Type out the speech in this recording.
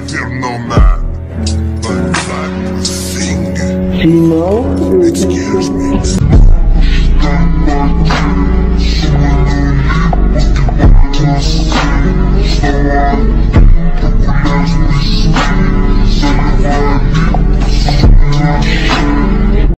fighter nomad. But that thing, it me.